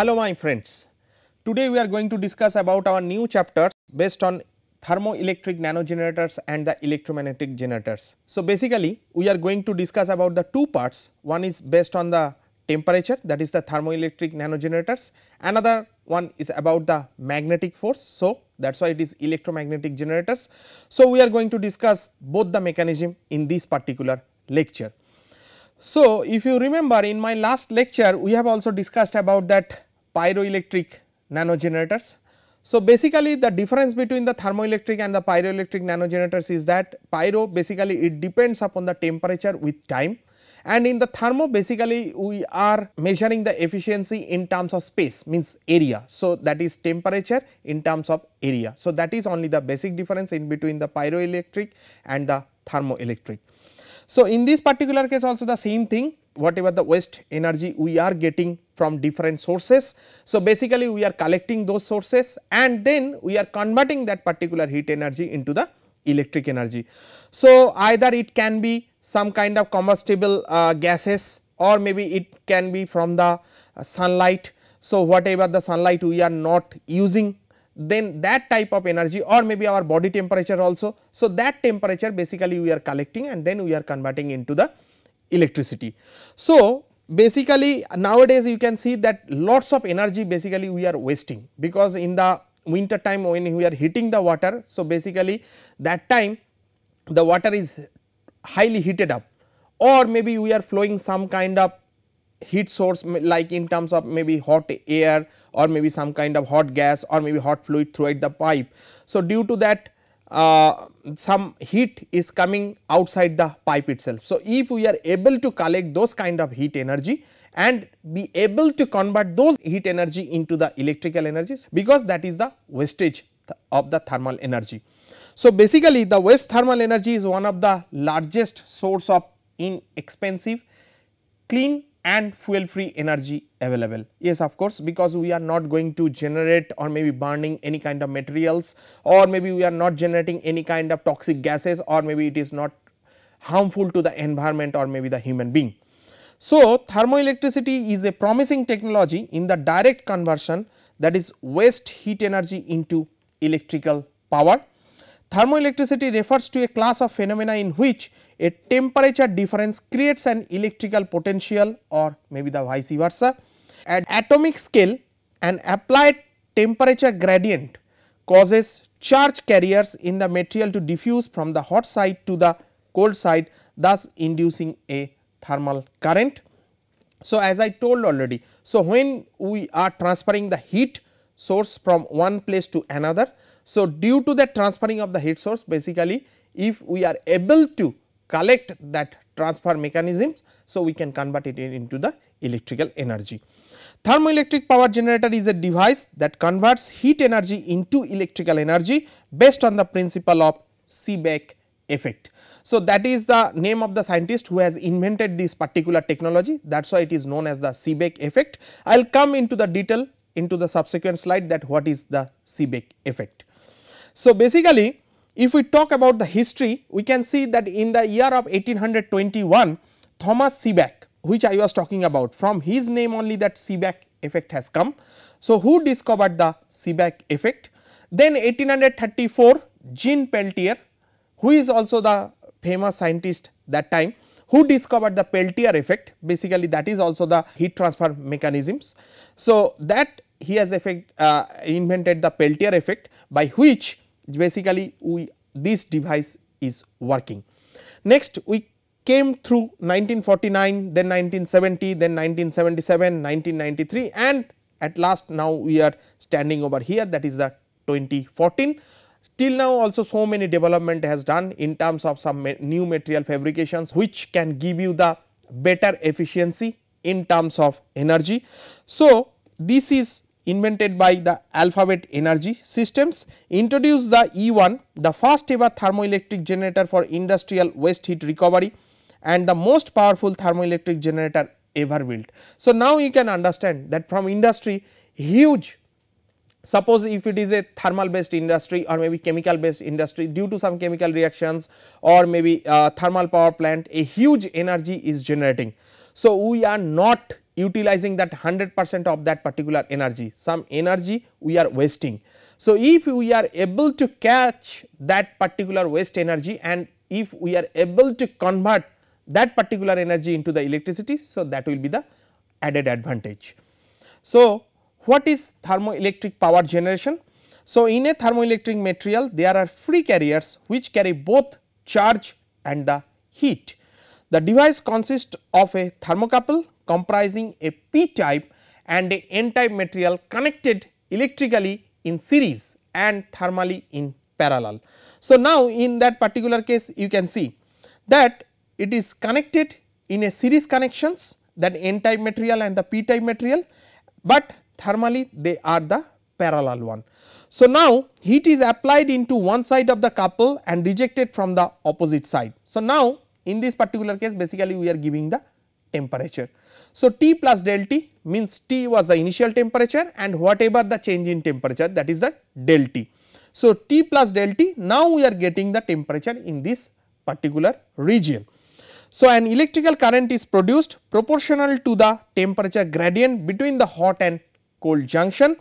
Hello my friends, today we are going to discuss about our new chapter based on thermoelectric nanogenerators and the electromagnetic generators. So, basically we are going to discuss about the two parts, one is based on the temperature that is the thermoelectric nanogenerators, another one is about the magnetic force. So, that is why it is electromagnetic generators. So, we are going to discuss both the mechanism in this particular lecture. So, if you remember in my last lecture we have also discussed about that pyroelectric nanogenerators. So, basically the difference between the thermoelectric and the pyroelectric nanogenerators is that pyro basically it depends upon the temperature with time and in the thermo basically we are measuring the efficiency in terms of space means area. So, that is temperature in terms of area. So, that is only the basic difference in between the pyroelectric and the thermoelectric. So, in this particular case also the same thing whatever the waste energy we are getting from different sources. So, basically we are collecting those sources and then we are converting that particular heat energy into the electric energy. So, either it can be some kind of combustible uh, gases or maybe it can be from the uh, sunlight. So, whatever the sunlight we are not using then that type of energy or maybe our body temperature also. So, that temperature basically we are collecting and then we are converting into the electricity. So, basically nowadays you can see that lots of energy basically we are wasting because in the winter time when we are heating the water. So, basically that time the water is highly heated up or maybe we are flowing some kind of heat source like in terms of maybe hot air or maybe some kind of hot gas or maybe hot fluid throughout the pipe. So, due to that uh, some heat is coming outside the pipe itself. So, if we are able to collect those kind of heat energy and be able to convert those heat energy into the electrical energy because that is the wastage of the thermal energy. So, basically the waste thermal energy is one of the largest source of inexpensive clean and fuel free energy available. Yes of course, because we are not going to generate or maybe burning any kind of materials or maybe we are not generating any kind of toxic gases or maybe it is not harmful to the environment or maybe the human being. So, thermoelectricity is a promising technology in the direct conversion that is waste heat energy into electrical power. Thermoelectricity refers to a class of phenomena in which a temperature difference creates an electrical potential or maybe the vice versa. At atomic scale an applied temperature gradient causes charge carriers in the material to diffuse from the hot side to the cold side thus inducing a thermal current. So, as I told already, so when we are transferring the heat source from one place to another. So, due to the transferring of the heat source basically if we are able to collect that transfer mechanisms. So, we can convert it into the electrical energy. Thermoelectric power generator is a device that converts heat energy into electrical energy based on the principle of Seebeck effect. So, that is the name of the scientist who has invented this particular technology that is why it is known as the Seebeck effect. I will come into the detail into the subsequent slide that what is the Seebeck effect. So, basically if we talk about the history we can see that in the year of 1821 Thomas Seebeck which I was talking about from his name only that Seebeck effect has come. So, who discovered the Seebeck effect? Then 1834 Jean Peltier who is also the famous scientist that time who discovered the Peltier effect basically that is also the heat transfer mechanisms. So, that he has effect uh, invented the Peltier effect by which basically we this device is working. Next we came through 1949 then 1970 then 1977 1993 and at last now we are standing over here that is the 2014 till now also so many development has done in terms of some new material fabrications which can give you the better efficiency in terms of energy. So, this is invented by the alphabet energy systems introduced the E1 the first ever thermoelectric generator for industrial waste heat recovery and the most powerful thermoelectric generator ever built. So, now you can understand that from industry huge suppose if it is a thermal based industry or maybe chemical based industry due to some chemical reactions or maybe uh, thermal power plant a huge energy is generating. So, we are not utilizing that 100 percent of that particular energy, some energy we are wasting. So, if we are able to catch that particular waste energy and if we are able to convert that particular energy into the electricity, so that will be the added advantage. So, what is thermoelectric power generation? So, in a thermoelectric material there are free carriers which carry both charge and the heat. The device consists of a thermocouple comprising a p type and a n type material connected electrically in series and thermally in parallel. So, now in that particular case you can see that it is connected in a series connections that n type material and the p type material, but thermally they are the parallel one. So, now heat is applied into one side of the couple and rejected from the opposite side. So, now in this particular case basically we are giving the temperature. So, T plus del T means T was the initial temperature and whatever the change in temperature that is the del T. So, T plus del T now we are getting the temperature in this particular region. So, an electrical current is produced proportional to the temperature gradient between the hot and cold junction.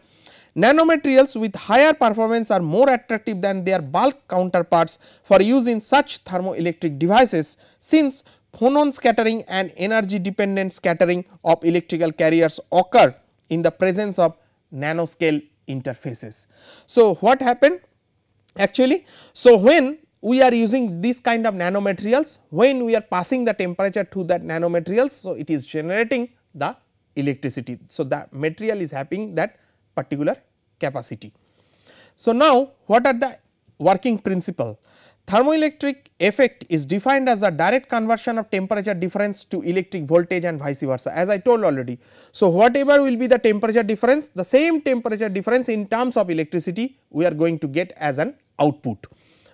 Nanomaterials with higher performance are more attractive than their bulk counterparts for use in such thermoelectric devices since phonon scattering and energy dependent scattering of electrical carriers occur in the presence of nanoscale interfaces. So, what happened actually? So, when we are using this kind of nanomaterials, when we are passing the temperature to that nanomaterials, so it is generating the electricity. So, the material is having that particular capacity. So, now what are the working principle? Thermoelectric effect is defined as a direct conversion of temperature difference to electric voltage and vice versa as I told already. So, whatever will be the temperature difference the same temperature difference in terms of electricity we are going to get as an output.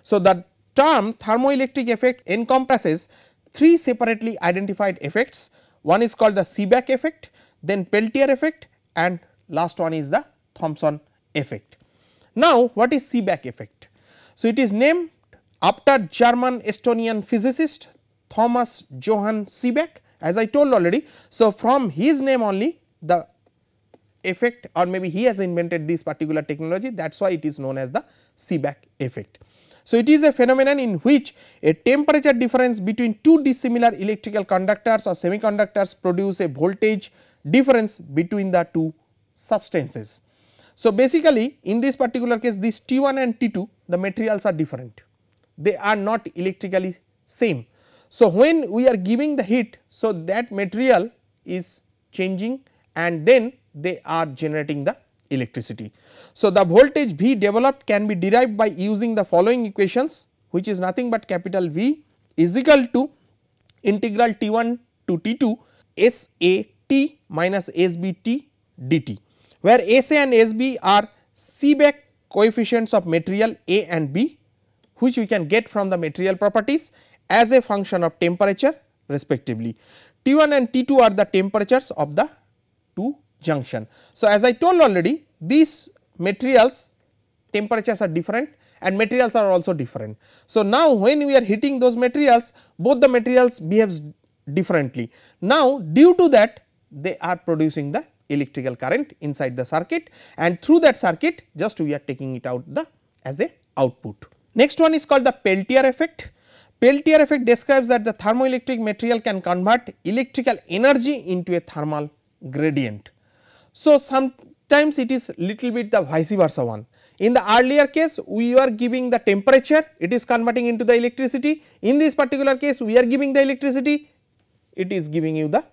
So, the term thermoelectric effect encompasses three separately identified effects one is called the Seebeck effect then Peltier effect and last one is the Thomson effect. Now, what is Seebeck effect? So, it is named after German Estonian physicist Thomas Johann Seebeck as I told already. So, from his name only the effect or maybe he has invented this particular technology that is why it is known as the Seebeck effect. So, it is a phenomenon in which a temperature difference between two dissimilar electrical conductors or semiconductors produce a voltage difference between the two substances. So, basically in this particular case this T1 and T2 the materials are different they are not electrically same. So, when we are giving the heat, so that material is changing and then they are generating the electricity. So, the voltage V developed can be derived by using the following equations which is nothing but capital V is equal to integral T1 to T 2 S A T minus SBT dt where SA and SB are Seebeck coefficients of material A and B which we can get from the material properties as a function of temperature respectively. T1 and T2 are the temperatures of the two junction. So, as I told already these materials temperatures are different and materials are also different. So, now when we are heating those materials both the materials behaves differently. Now, due to that they are producing the electrical current inside the circuit and through that circuit just we are taking it out the as a output. Next one is called the Peltier effect. Peltier effect describes that the thermoelectric material can convert electrical energy into a thermal gradient. So, sometimes it is little bit the vice versa one. In the earlier case we are giving the temperature it is converting into the electricity in this particular case we are giving the electricity it is giving you the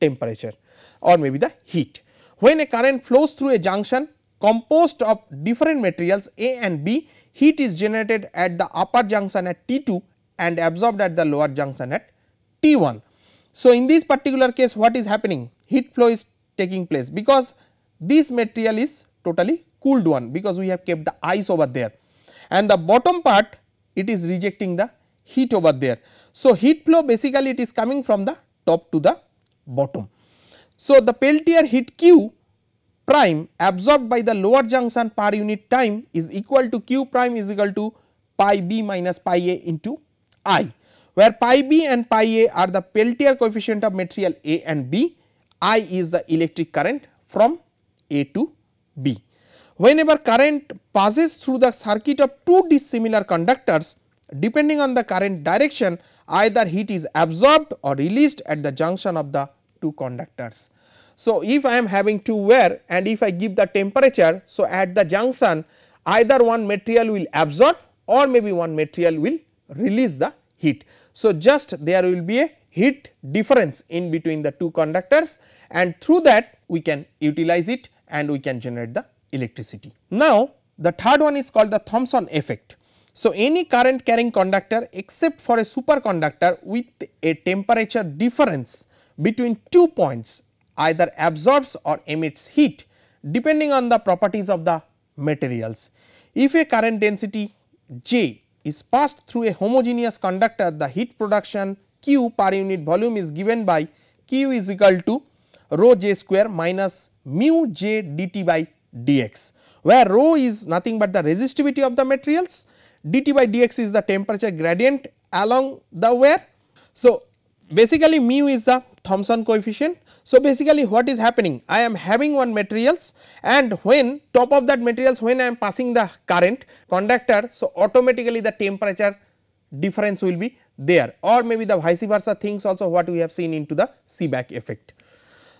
temperature or maybe the heat. When a current flows through a junction composed of different materials A and B heat is generated at the upper junction at T2 and absorbed at the lower junction at T1. So, in this particular case what is happening heat flow is taking place because this material is totally cooled one because we have kept the ice over there and the bottom part it is rejecting the heat over there. So, heat flow basically it is coming from the top to the bottom. So, the Peltier heat Q prime absorbed by the lower junction per unit time is equal to q prime is equal to pi b minus pi a into i where pi b and pi a are the Peltier coefficient of material A and B, I is the electric current from A to B. Whenever current passes through the circuit of two dissimilar conductors depending on the current direction either heat is absorbed or released at the junction of the two conductors. So, if I am having two wire and if I give the temperature, so at the junction either one material will absorb or maybe one material will release the heat. So, just there will be a heat difference in between the two conductors and through that we can utilize it and we can generate the electricity. Now, the third one is called the Thomson effect. So, any current carrying conductor except for a superconductor with a temperature difference between two points either absorbs or emits heat depending on the properties of the materials. If a current density J is passed through a homogeneous conductor, the heat production Q per unit volume is given by Q is equal to rho J square minus mu J dt by dx, where rho is nothing but the resistivity of the materials, dt by dx is the temperature gradient along the wear. So, basically mu is the Thomson coefficient so, basically what is happening I am having one materials and when top of that materials when I am passing the current conductor. So, automatically the temperature difference will be there or maybe the vice versa things also what we have seen into the Seebeck effect.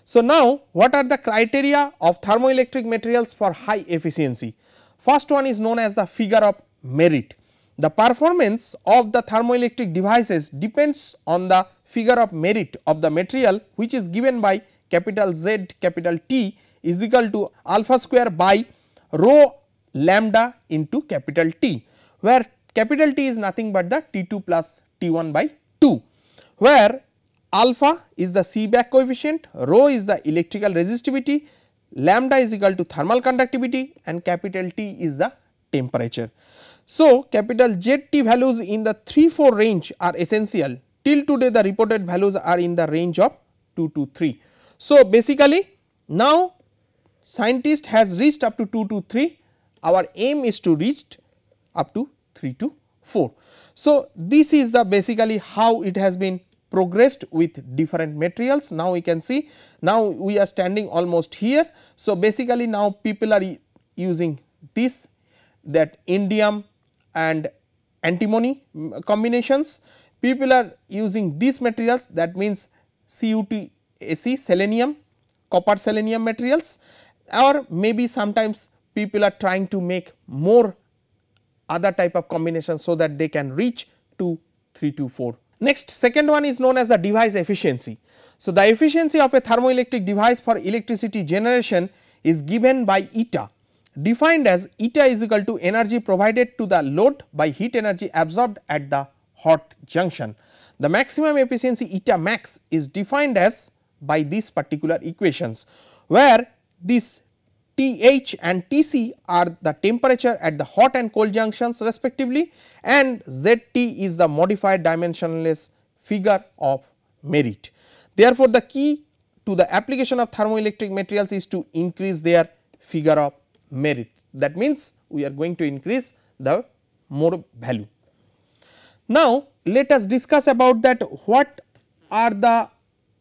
So, now what are the criteria of thermoelectric materials for high efficiency? First one is known as the figure of merit. The performance of the thermoelectric devices depends on the figure of merit of the material which is given by capital Z capital T is equal to alpha square by rho lambda into capital T, where capital T is nothing but the T 2 plus T 1 by 2, where alpha is the Seebeck coefficient, rho is the electrical resistivity, lambda is equal to thermal conductivity and capital T is the temperature. So, capital ZT values in the 3 4 range are essential till today the reported values are in the range of 2 to 3. So, basically now scientist has reached up to 2 to 3 our aim is to reach up to 3 to 4. So, this is the basically how it has been progressed with different materials. Now, we can see now we are standing almost here. So, basically now people are using this that indium and antimony combinations people are using these materials that means CuTac selenium, copper selenium materials or maybe sometimes people are trying to make more other type of combinations so that they can reach to 3 to 4. Next second one is known as the device efficiency. So, the efficiency of a thermoelectric device for electricity generation is given by eta defined as eta is equal to energy provided to the load by heat energy absorbed at the hot junction. The maximum efficiency eta max is defined as by these particular equations, where this TH and TC are the temperature at the hot and cold junctions respectively and ZT is the modified dimensionless figure of merit. Therefore, the key to the application of thermoelectric materials is to increase their figure of merit. That means, we are going to increase the more value. Now, let us discuss about that what are the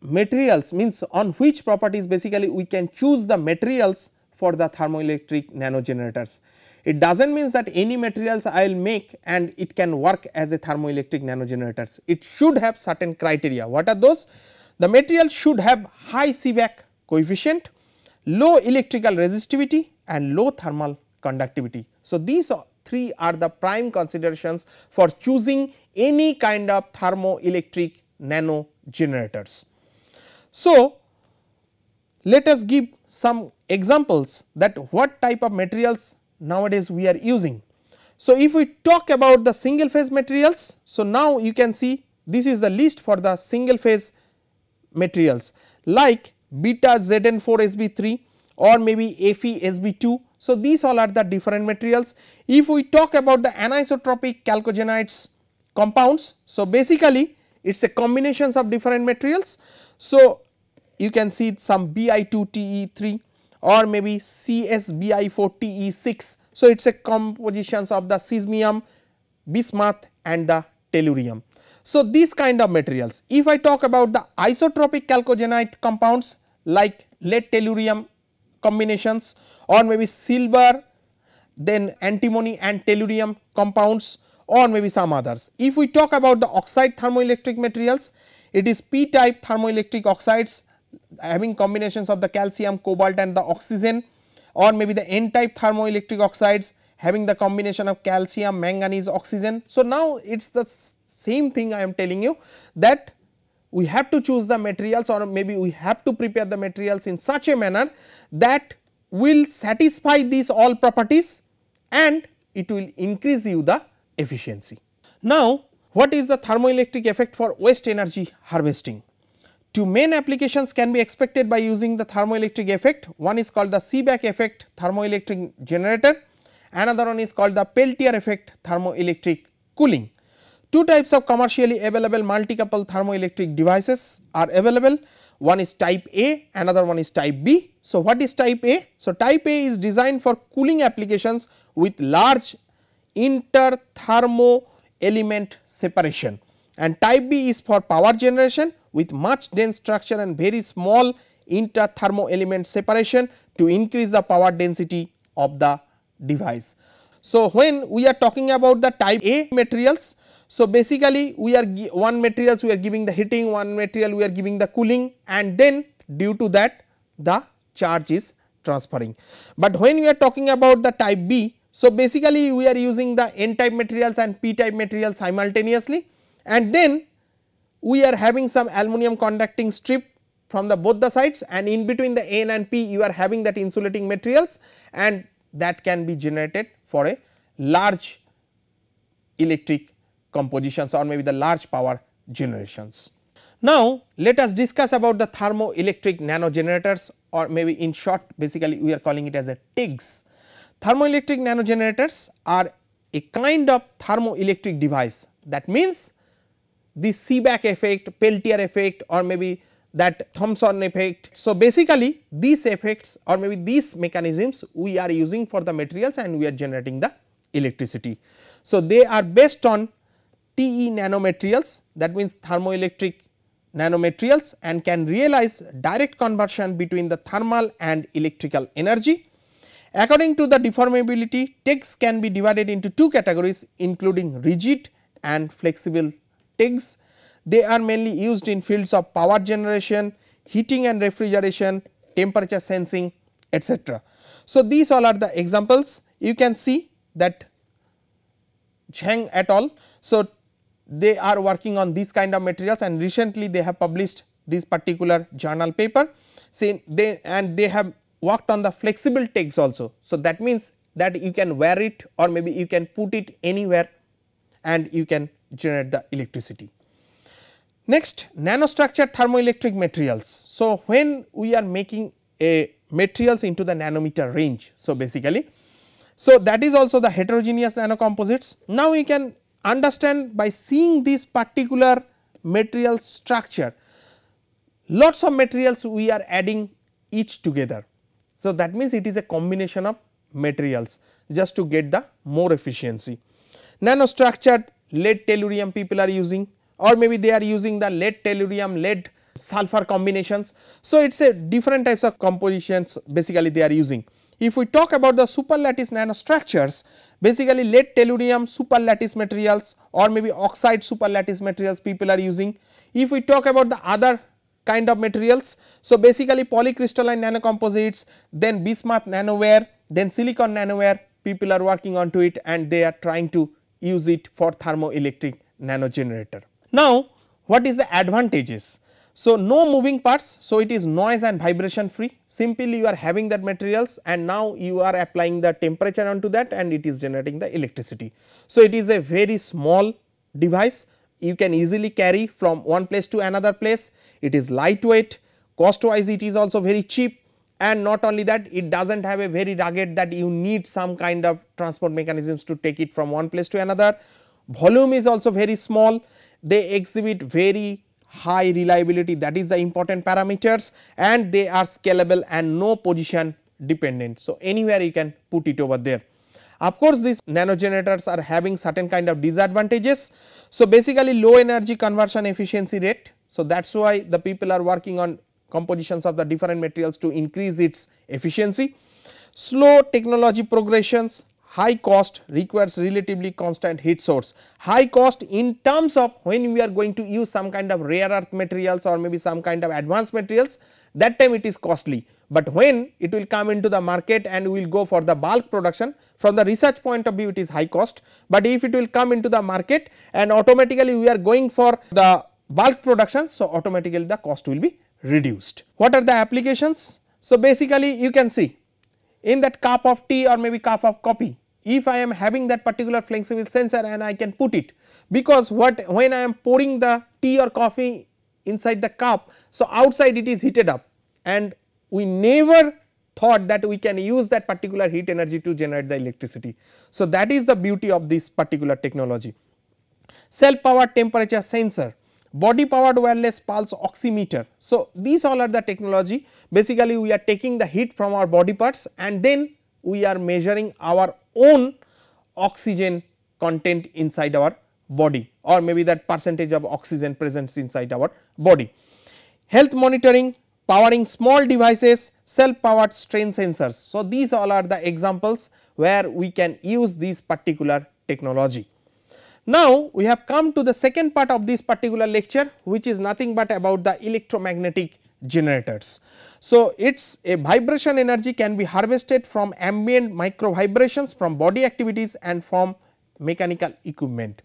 materials means on which properties basically we can choose the materials for the thermoelectric nano generators. It does not mean that any materials I will make and it can work as a thermoelectric nano generators. It should have certain criteria. What are those? The material should have high Seebeck coefficient, low electrical resistivity and low thermal conductivity. So, these three are the prime considerations for choosing any kind of thermoelectric nano generators. So, let us give some examples that what type of materials nowadays we are using. So, if we talk about the single phase materials, so now you can see this is the list for the single phase materials like beta Zn4 Sb3 or maybe Fe Sb2 so, these all are the different materials. If we talk about the anisotropic chalcogenides compounds, so basically it is a combinations of different materials. So, you can see some Bi2Te3 or maybe CsBi4Te6. So, it is a compositions of the caesium, bismuth and the tellurium. So, these kind of materials. If I talk about the isotropic chalcogenide compounds like lead tellurium combinations or maybe silver then antimony and tellurium compounds or maybe some others. If we talk about the oxide thermoelectric materials, it is p type thermoelectric oxides having combinations of the calcium, cobalt and the oxygen or maybe the n type thermoelectric oxides having the combination of calcium, manganese, oxygen. So, now it is the same thing I am telling you that we have to choose the materials or maybe we have to prepare the materials in such a manner that will satisfy these all properties and it will increase you the efficiency. Now, what is the thermoelectric effect for waste energy harvesting? Two main applications can be expected by using the thermoelectric effect. One is called the Seebeck effect thermoelectric generator, another one is called the Peltier effect thermoelectric cooling. Two types of commercially available multi-couple thermoelectric devices are available. One is type A, another one is type B. So, what is type A? So, type A is designed for cooling applications with large interthermo element separation and type B is for power generation with much dense structure and very small interthermo element separation to increase the power density of the device. So, when we are talking about the type A materials, so basically we are one materials we are giving the heating, one material we are giving the cooling and then due to that the charge is transferring. But when we are talking about the type B, so, basically we are using the n type materials and p type materials simultaneously and then we are having some aluminum conducting strip from the both the sides and in between the n and p you are having that insulating materials and that can be generated for a large electric compositions or maybe the large power generations. Now, let us discuss about the thermoelectric nano generators or maybe in short basically we are calling it as a TEGs. Thermoelectric nanogenerators are a kind of thermoelectric device that means the Seebeck effect, Peltier effect or maybe that Thomson effect. So, basically these effects or maybe these mechanisms we are using for the materials and we are generating the electricity. So, they are based on TE nanomaterials that means thermoelectric nanomaterials and can realize direct conversion between the thermal and electrical energy According to the deformability, TEGs can be divided into two categories including rigid and flexible TEGs. They are mainly used in fields of power generation, heating and refrigeration, temperature sensing etc. So, these all are the examples you can see that Zhang et al. So, they are working on these kind of materials and recently they have published this particular journal paper say they and they have worked on the flexible TEGs also. So, that means that you can wear it or maybe you can put it anywhere and you can generate the electricity. Next nanostructured thermoelectric materials. So, when we are making a materials into the nanometer range. So, basically, so that is also the heterogeneous nanocomposites. Now, we can understand by seeing this particular material structure, lots of materials we are adding each together. So, that means it is a combination of materials just to get the more efficiency. Nanostructured lead tellurium people are using or maybe they are using the lead tellurium lead sulfur combinations. So, it is a different types of compositions basically they are using. If we talk about the super superlattice nanostructures basically lead tellurium superlattice materials or maybe oxide superlattice materials people are using. If we talk about the other kind of materials. So, basically polycrystalline nanocomposites, then bismuth nanowire, then silicon nanowire people are working onto it and they are trying to use it for thermoelectric nanogenerator. Now, what is the advantages? So, no moving parts, so it is noise and vibration free, simply you are having that materials and now you are applying the temperature onto that and it is generating the electricity. So, it is a very small device you can easily carry from one place to another place. It is lightweight, cost wise it is also very cheap and not only that it does not have a very rugged that you need some kind of transport mechanisms to take it from one place to another. Volume is also very small, they exhibit very high reliability that is the important parameters and they are scalable and no position dependent. So, anywhere you can put it over there. Of course, these nanogenerators are having certain kind of disadvantages. So, basically low energy conversion efficiency rate. So, that is why the people are working on compositions of the different materials to increase its efficiency. Slow technology progressions, high cost requires relatively constant heat source. High cost in terms of when we are going to use some kind of rare earth materials or maybe some kind of advanced materials that time it is costly, but when it will come into the market and we will go for the bulk production from the research point of view it is high cost, but if it will come into the market and automatically we are going for the bulk production. So, automatically the cost will be reduced. What are the applications? So, basically you can see in that cup of tea or maybe cup of coffee if I am having that particular flexible sensor and I can put it because what when I am pouring the tea or coffee inside the cup. So, outside it is heated up and we never thought that we can use that particular heat energy to generate the electricity. So, that is the beauty of this particular technology. Self powered temperature sensor, body powered wireless pulse oximeter. So, these all are the technology basically we are taking the heat from our body parts and then we are measuring our own oxygen content inside our body or maybe that percentage of oxygen present inside our body. Health monitoring, powering small devices, self powered strain sensors. So, these all are the examples where we can use this particular technology. Now, we have come to the second part of this particular lecture which is nothing but about the electromagnetic generators. So, it is a vibration energy can be harvested from ambient micro vibrations from body activities and from mechanical equipment.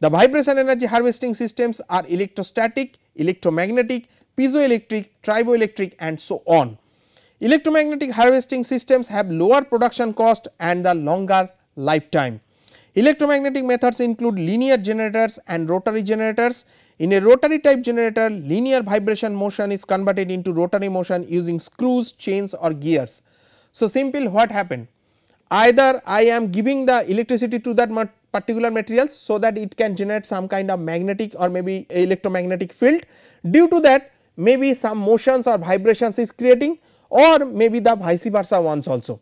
The vibration energy harvesting systems are electrostatic, electromagnetic, piezoelectric, triboelectric and so on. Electromagnetic harvesting systems have lower production cost and the longer lifetime. Electromagnetic methods include linear generators and rotary generators. In a rotary type generator, linear vibration motion is converted into rotary motion using screws, chains or gears. So, simple what happened? Either I am giving the electricity to that particular materials so that it can generate some kind of magnetic or maybe electromagnetic field. Due to that maybe some motions or vibrations is creating or maybe the vice versa ones also.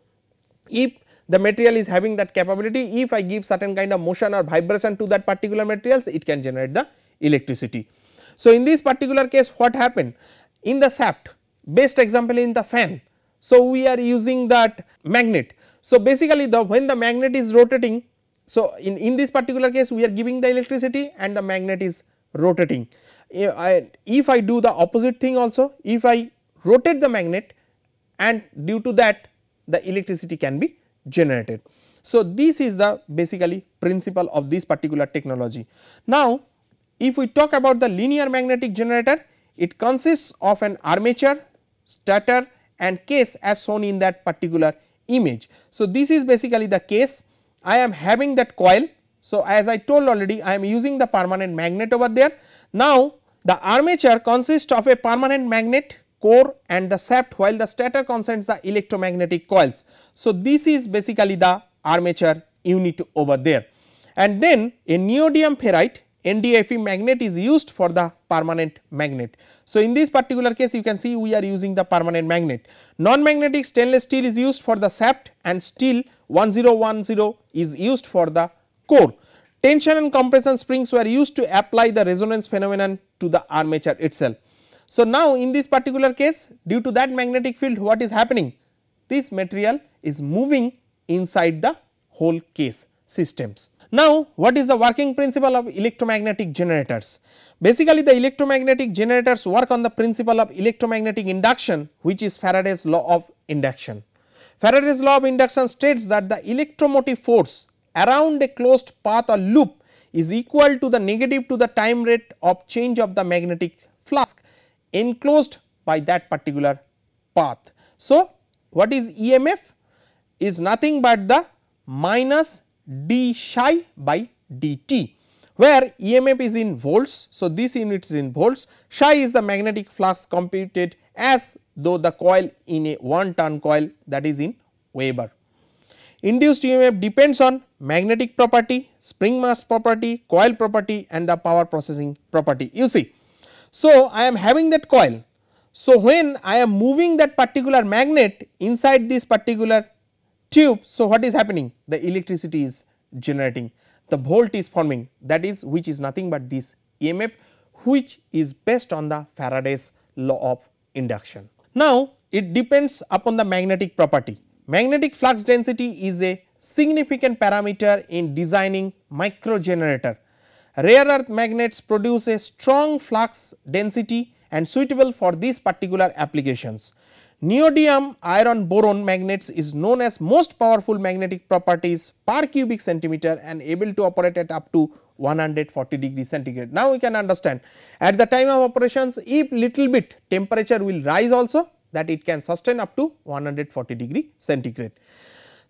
If the material is having that capability, if I give certain kind of motion or vibration to that particular materials, it can generate the electricity. So, in this particular case what happened? In the shaft, best example in the fan. So, we are using that magnet. So, basically the when the magnet is rotating so, in, in this particular case we are giving the electricity and the magnet is rotating. If I do the opposite thing also, if I rotate the magnet and due to that the electricity can be generated. So, this is the basically principle of this particular technology. Now, if we talk about the linear magnetic generator, it consists of an armature, stator and case as shown in that particular image. So, this is basically the case I am having that coil. So, as I told already I am using the permanent magnet over there. Now, the armature consists of a permanent magnet core and the shaft while the stator contains the electromagnetic coils. So, this is basically the armature unit over there and then a neodymium ferrite NDFE magnet is used for the permanent magnet. So, in this particular case you can see we are using the permanent magnet. Non-magnetic stainless steel is used for the shaft and steel 1010 is used for the core. Tension and compression springs were used to apply the resonance phenomenon to the armature itself. So, now in this particular case due to that magnetic field what is happening? This material is moving inside the whole case systems. Now, what is the working principle of electromagnetic generators? Basically, the electromagnetic generators work on the principle of electromagnetic induction which is Faraday's law of induction. Faraday's law of induction states that the electromotive force around a closed path or loop is equal to the negative to the time rate of change of the magnetic flux enclosed by that particular path. So, what is EMF is nothing but the minus d psi by dt where EMF is in volts. So, this unit is in volts psi is the magnetic flux computed as though the coil in a one turn coil that is in Weber. Induced EMF depends on magnetic property, spring mass property, coil property and the power processing property you see. So, I am having that coil. So, when I am moving that particular magnet inside this particular tube. So, what is happening? The electricity is generating, the volt is forming that is which is nothing but this EMF which is based on the Faraday's law of induction. Now, it depends upon the magnetic property. Magnetic flux density is a significant parameter in designing micro generator. Rare earth magnets produce a strong flux density and suitable for these particular applications. Neodymium iron boron magnets is known as most powerful magnetic properties per cubic centimeter and able to operate at up to 140 degree centigrade. Now, we can understand at the time of operations if little bit temperature will rise also that it can sustain up to 140 degree centigrade.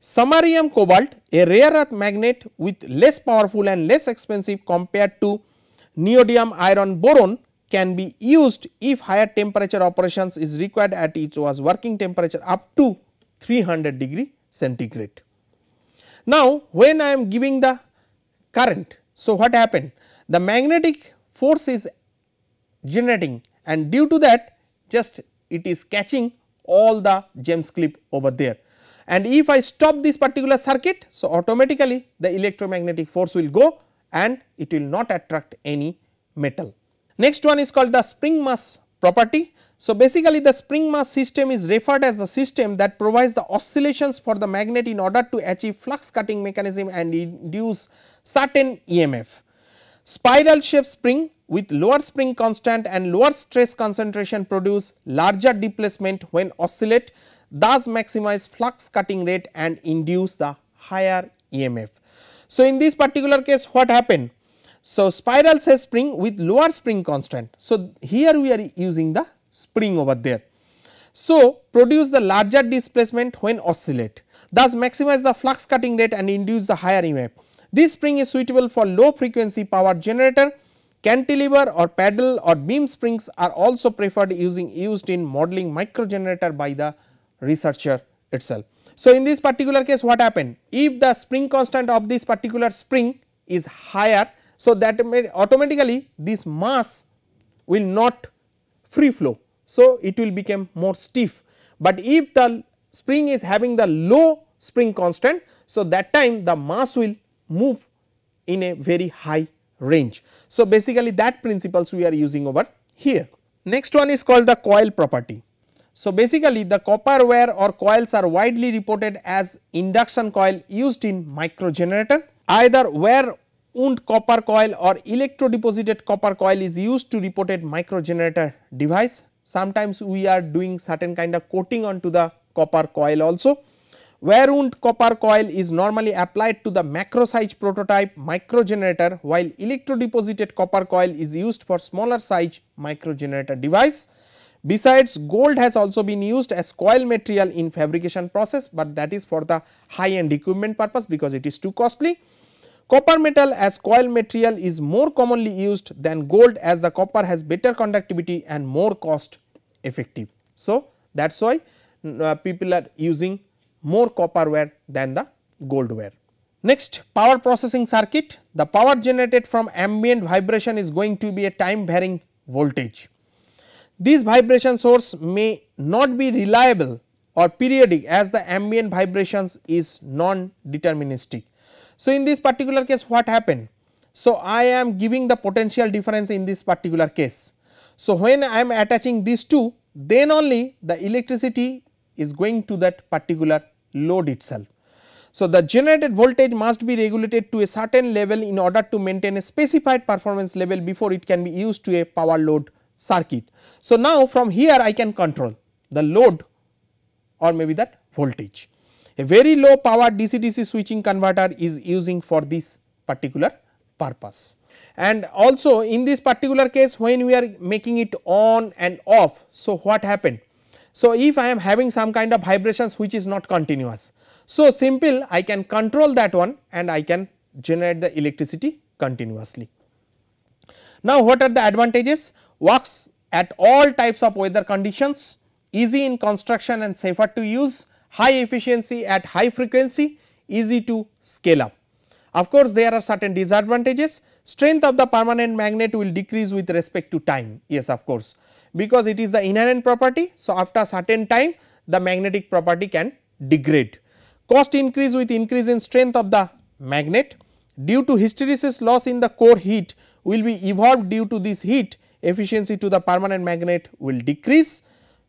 Samarium cobalt a rare earth magnet with less powerful and less expensive compared to neodymium iron boron can be used if higher temperature operations is required at its was working temperature up to 300 degree centigrade. Now, when I am giving the current, so what happened? The magnetic force is generating and due to that just it is catching all the gems clip over there. And if I stop this particular circuit, so automatically the electromagnetic force will go and it will not attract any metal. Next one is called the spring mass property. So, basically the spring mass system is referred as the system that provides the oscillations for the magnet in order to achieve flux cutting mechanism and induce certain EMF. Spiral shaped spring with lower spring constant and lower stress concentration produce larger displacement when oscillate thus maximize flux cutting rate and induce the higher EMF. So, in this particular case what happened? So, spiral says spring with lower spring constant. So, here we are using the spring over there. So, produce the larger displacement when oscillate thus maximize the flux cutting rate and induce the higher EMF. This spring is suitable for low frequency power generator, cantilever or paddle or beam springs are also preferred using used in modeling micro generator by the researcher itself. So, in this particular case what happened? If the spring constant of this particular spring is higher so, that automatically this mass will not free flow. So, it will become more stiff, but if the spring is having the low spring constant. So, that time the mass will move in a very high range. So, basically that principles we are using over here. Next one is called the coil property. So, basically the copper wire or coils are widely reported as induction coil used in micro generator either wire wound copper coil or electrodeposited copper coil is used to reported micro generator device. Sometimes we are doing certain kind of coating onto the copper coil also. Wire wound copper coil is normally applied to the macro size prototype micro generator while electrodeposited copper coil is used for smaller size micro generator device. Besides gold has also been used as coil material in fabrication process, but that is for the high end equipment purpose because it is too costly. Copper metal as coil material is more commonly used than gold as the copper has better conductivity and more cost effective. So, that is why uh, people are using more copper wire than the gold wire. Next power processing circuit the power generated from ambient vibration is going to be a time varying voltage. This vibration source may not be reliable or periodic as the ambient vibrations is non deterministic. So, in this particular case what happened? So, I am giving the potential difference in this particular case. So, when I am attaching these two then only the electricity is going to that particular load itself. So, the generated voltage must be regulated to a certain level in order to maintain a specified performance level before it can be used to a power load circuit. So, now from here I can control the load or maybe that voltage. A very low power DC DC switching converter is using for this particular purpose. And also in this particular case when we are making it on and off, so what happened? So, if I am having some kind of vibrations which is not continuous. So, simple I can control that one and I can generate the electricity continuously. Now, what are the advantages? Works at all types of weather conditions, easy in construction and safer to use, high efficiency at high frequency, easy to scale up. Of course, there are certain disadvantages, strength of the permanent magnet will decrease with respect to time, yes of course, because it is the inherent property. So, after certain time the magnetic property can degrade. Cost increase with increase in strength of the magnet due to hysteresis loss in the core heat will be evolved due to this heat efficiency to the permanent magnet will decrease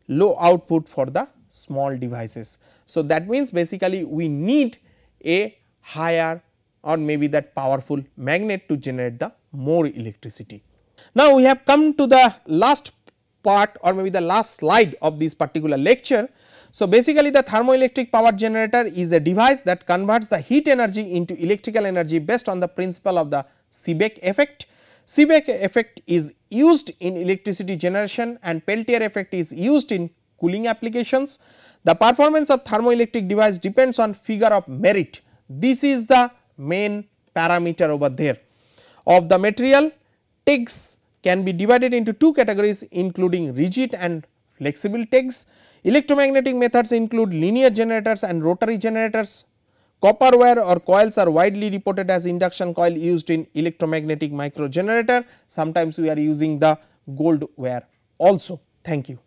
low output for the small devices. So, that means basically we need a higher or maybe that powerful magnet to generate the more electricity. Now, we have come to the last part or maybe the last slide of this particular lecture. So, basically the thermoelectric power generator is a device that converts the heat energy into electrical energy based on the principle of the Seebeck effect. Seebeck effect is used in electricity generation and Peltier effect is used in cooling applications. The performance of thermoelectric device depends on figure of merit. This is the main parameter over there of the material TEGs can be divided into two categories including rigid and flexible TEGs. Electromagnetic methods include linear generators and rotary generators. Copper wire or coils are widely reported as induction coil used in electromagnetic micro generator. Sometimes we are using the gold wire also. Thank you.